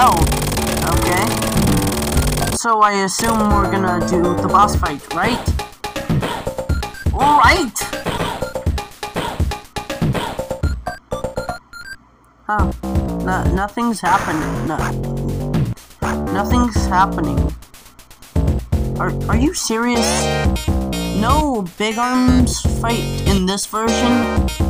Oh, okay. So I assume we're gonna do the boss fight, right? Alright! Huh. No, nothing's happening. No. Nothing's happening. Are, are you serious? No big arms fight in this version?